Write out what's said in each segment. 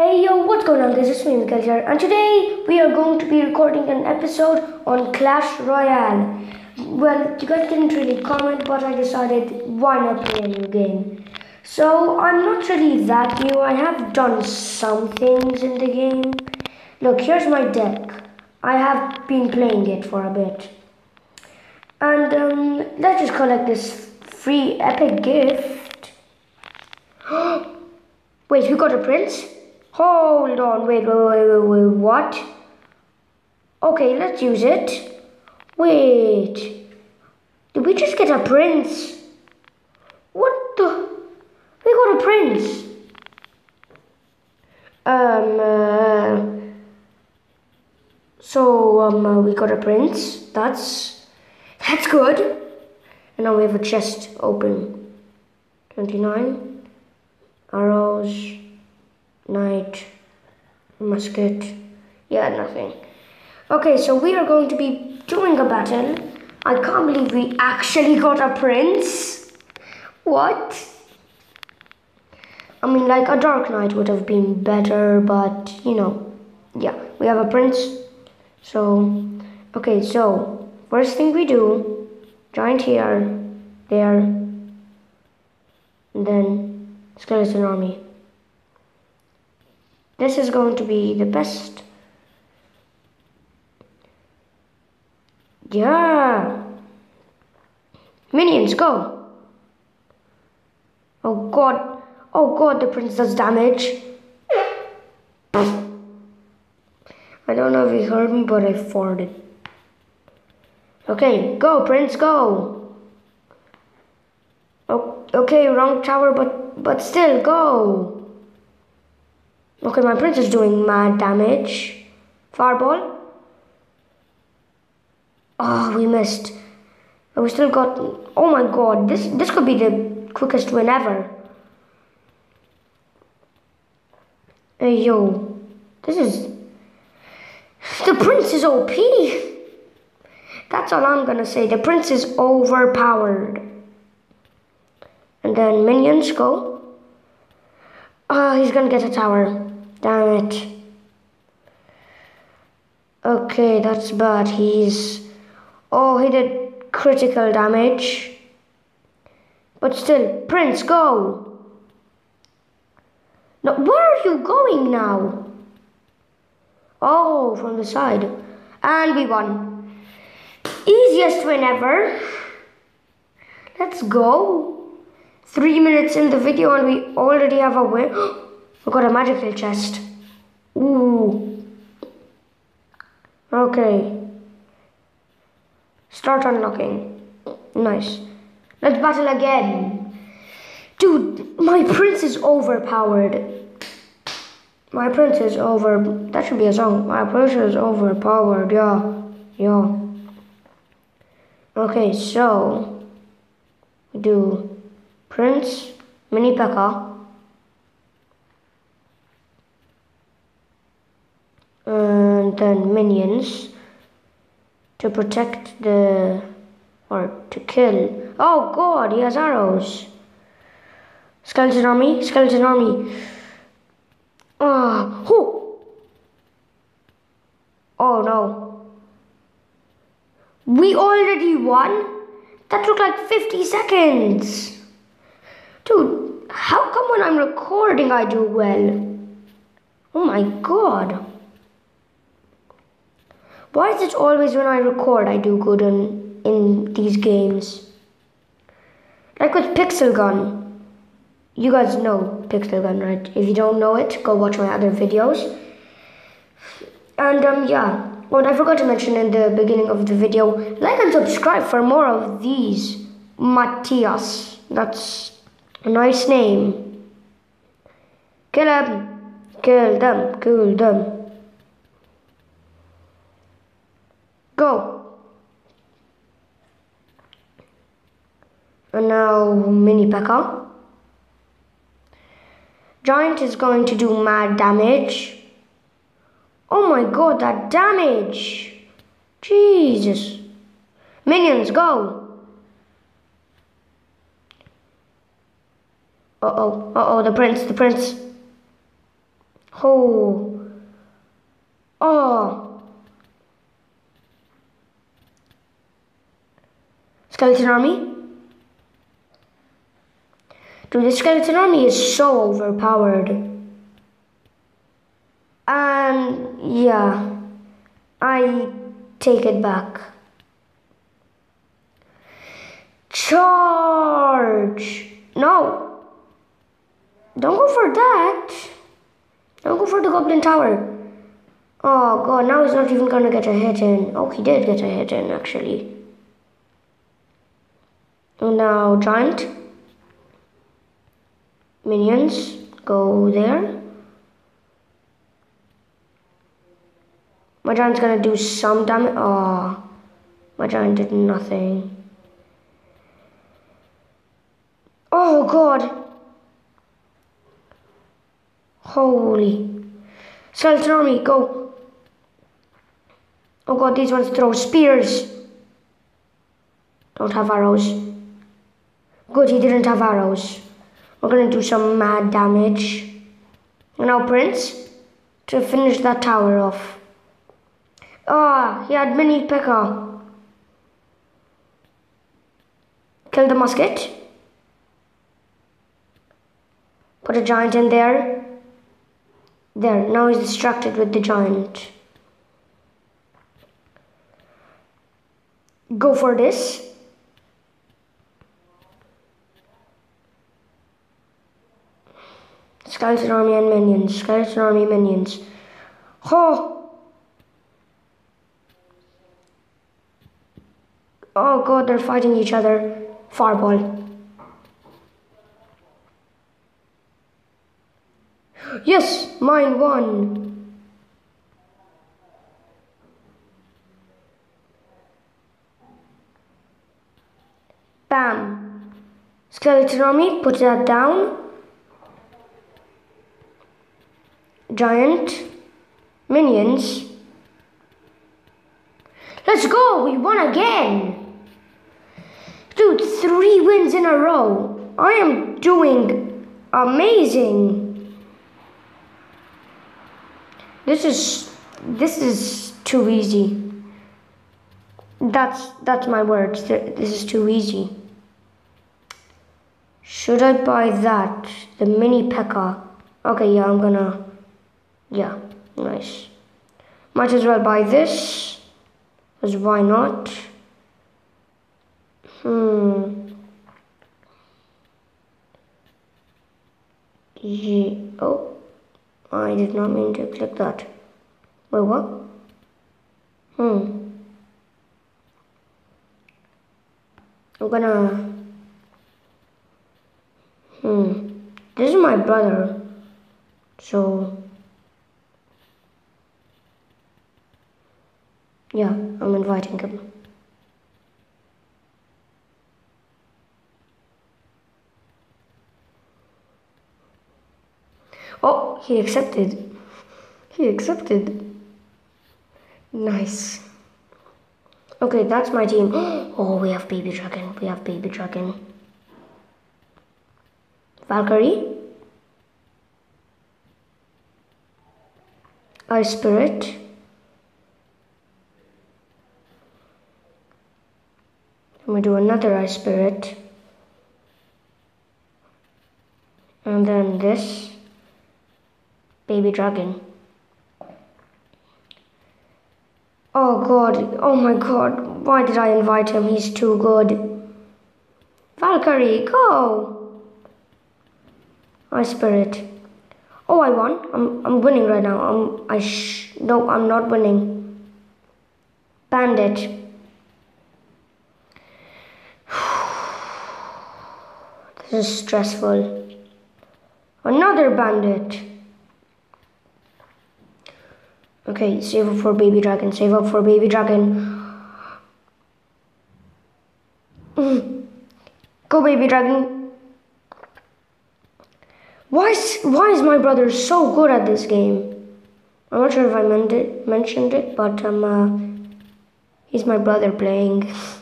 Hey yo, what's going on guys? It's me Miguel here and today we are going to be recording an episode on Clash Royale. Well, you guys didn't really comment but I decided why not play a new game. So I'm not really that new, I have done some things in the game. Look, here's my deck. I have been playing it for a bit. And um, let's just collect this free epic gift. Wait, who got a prince? Hold on, wait, wait, wait, wait, wait, what? Okay, let's use it. Wait, did we just get a prince? What the? We got a prince. Um, uh, so, um, uh, we got a prince. That's, that's good. And now we have a chest open. 29. Arrows knight, musket. Yeah, nothing. Okay, so we are going to be doing a battle. I can't believe we actually got a prince. What? I mean, like a dark knight would have been better, but you know, yeah, we have a prince. So, okay, so first thing we do, giant here, there, and then skeleton army. This is going to be the best. Yeah. Minions, go. Oh god. Oh god, the prince does damage. I don't know if he heard me, but I farted. Okay, go, prince, go. Okay, wrong tower, but but still, go. Okay, my prince is doing mad damage. Fireball. Oh, we missed. But we still got... Oh my god, this, this could be the quickest win ever. Hey, yo. This is... The prince is OP. That's all I'm gonna say. The prince is overpowered. And then minions go. Oh, he's gonna get a tower. Damn it. Okay, that's bad. He's... Oh, he did critical damage. But still, Prince, go! Now, where are you going now? Oh, from the side. And we won. Easiest win ever. Let's go. Three minutes in the video and we already have a win. We got a magical chest. Ooh. Okay. Start unlocking. Nice. Let's battle again. Dude, my prince is overpowered. My prince is over. That should be a song. My prince is overpowered. Yeah. Yeah. Okay, so we do Prince, Mini P.E.K.K.A. then minions to protect the or to kill. Oh god, he has arrows. Skeleton army, skeleton army. Oh, oh. oh no. We already won? That took like 50 seconds. Dude, how come when I'm recording I do well? Oh my god. Why is it always when I record I do good in, in these games? Like with Pixel Gun. You guys know Pixel Gun, right? If you don't know it, go watch my other videos. And um, yeah, what I forgot to mention in the beginning of the video, like and subscribe for more of these. Matthias, that's a nice name. Kill them, kill them, kill them. Go. And now Mini P.E.K.K.A. Giant is going to do mad damage. Oh my god, that damage! Jesus. Minions, go! Uh-oh, uh-oh, the prince, the prince. Oh. Oh. Skeleton army? Dude, the skeleton army is so overpowered. And yeah, I take it back. Charge! No! Don't go for that. Don't go for the Goblin Tower. Oh god, now he's not even gonna get a hit in. Oh, he did get a hit in actually. Now, Giant. Minions, go there. My Giant's gonna do some damage. Oh, my Giant did nothing. Oh god. Holy. Skeleton army, go. Oh god, these ones throw spears. Don't have arrows. Good, he didn't have arrows. We're gonna do some mad damage. Now Prince, to finish that tower off. Ah, oh, he had mini P.E.K.K.A. Kill the musket. Put a giant in there. There, now he's distracted with the giant. Go for this. Skeleton army and minions. Skeleton army minions. Oh! Oh god, they're fighting each other. Fireball. Yes, mine won. Bam. Skeleton army, put that down. Giant. Minions. Let's go, we won again. Dude, three wins in a row. I am doing amazing. This is this is too easy. That's that's my words. This is too easy. Should I buy that? The mini P.E.K.K.A. Okay, yeah, I'm gonna. Yeah, nice. Might as well buy this. Because why not? Hmm. Yeah. Oh. I did not mean to click that. Wait, what? Hmm. I'm gonna... Hmm. This is my brother. So... Yeah, I'm inviting him. Oh, he accepted. He accepted. Nice. Okay, that's my team. Oh, we have Baby Dragon. We have Baby Dragon. Valkyrie. Ice Spirit. And do another Ice Spirit. And then this baby dragon. Oh god, oh my god, why did I invite him? He's too good. Valkyrie, go! My spirit. Oh, I won. I'm, I'm winning right now. I'm, I sh no, I'm not winning. Bandit. This is stressful. Another bandit. Okay, save up for baby dragon. Save up for baby dragon. Go baby dragon. Why is, why is my brother so good at this game? I'm not sure if I meant it, mentioned it, but um, uh, he's my brother playing.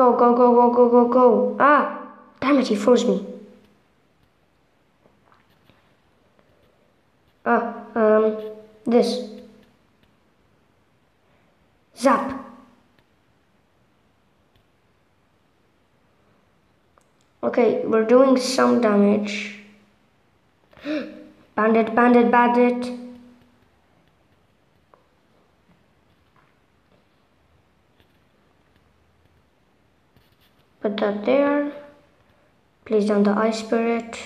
Go, go, go, go, go, go, go. Ah, damn it, he froze me. Ah, um, this. Zap. Okay, we're doing some damage. Bandit, bandit, bandit. Put that there. Place down the ice spirit.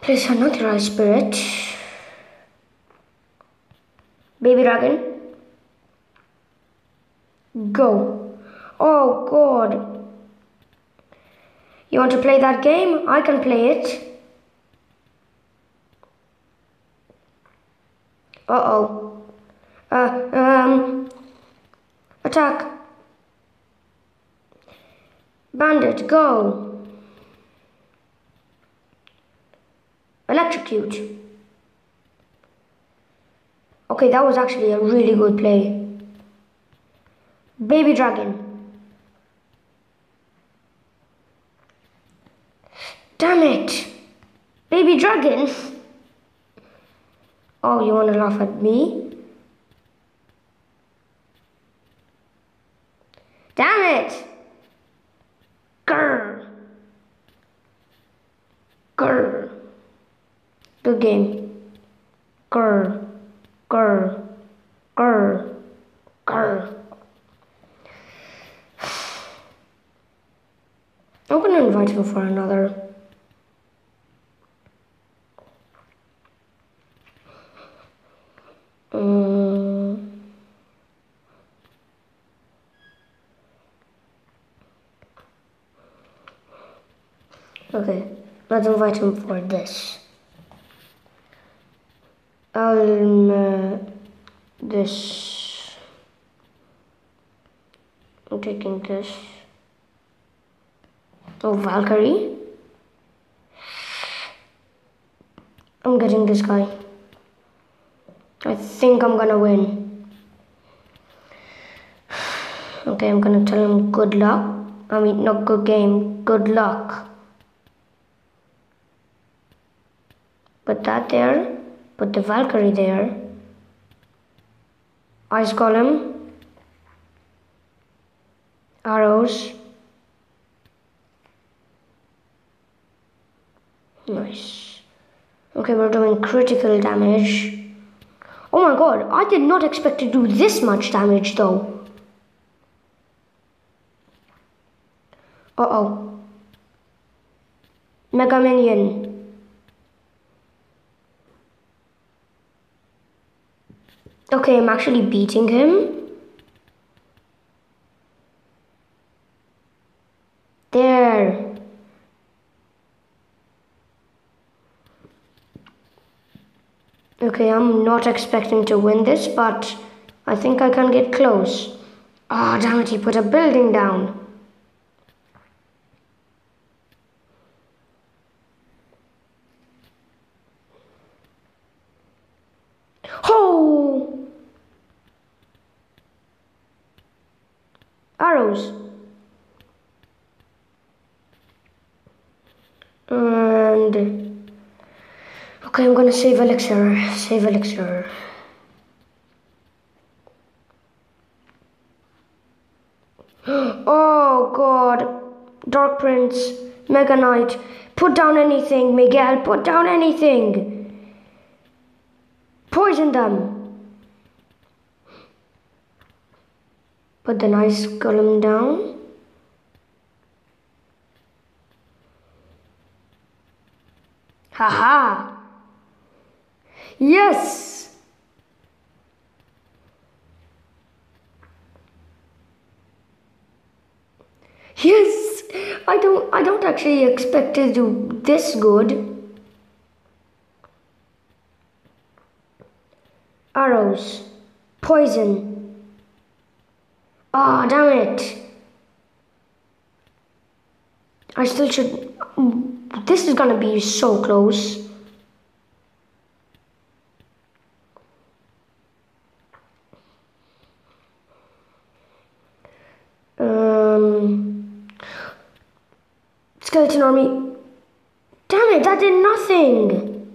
Place another ice spirit. Baby dragon. Go. Oh god. You want to play that game? I can play it. Uh-oh. Uh, um... Attack. Bandit, go. Electrocute. Okay, that was actually a really good play. Baby dragon. Damn it! Baby dragon! Oh, you wanna laugh at me? Damn it! Grr! Grr! Game. Grr! Grr! Grr! Grr! I'm gonna invite him for another. Mm. Okay, let's invite him for this. Um, uh, this. I'm taking this. Oh, Valkyrie. I'm getting this guy. I think I'm gonna win. Okay, I'm gonna tell him good luck. I mean, not good game, good luck. Put that there. Put the Valkyrie there. Ice Golem. Arrows. Nice. Okay, we're doing critical damage. Oh my god, I did not expect to do this much damage though. Uh-oh. Mega Minion. Okay, I'm actually beating him. There. Okay, I'm not expecting to win this, but I think I can get close. Oh, damn it, he put a building down. Oh! And... Okay, I'm gonna save elixir. Save elixir. Oh god. Dark Prince. Mega Knight. Put down anything, Miguel. Put down anything. Poison them. Put the Ice Golem down. Haha. Yes. Yes. I don't I don't actually expect to do this good. Arrows. Poison. Oh, damn it. I still should... This is gonna be so close. Um, skeleton army. Damn it, that did nothing.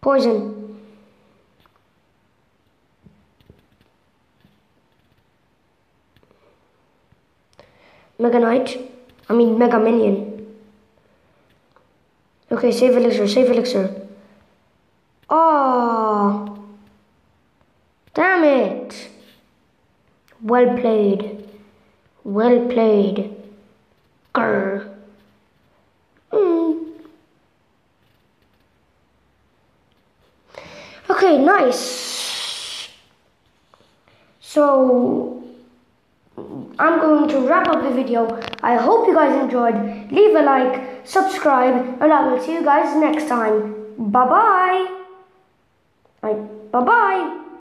Poison. Mega Knight. I mean Mega Minion. Okay, save elixir, save elixir. Oh. Damn it. Well played. Well played. Grr. Mm. Okay, nice. So, I'm going to wrap up the video. I hope you guys enjoyed. Leave a like, subscribe, and I will see you guys next time. Bye-bye. Bye-bye.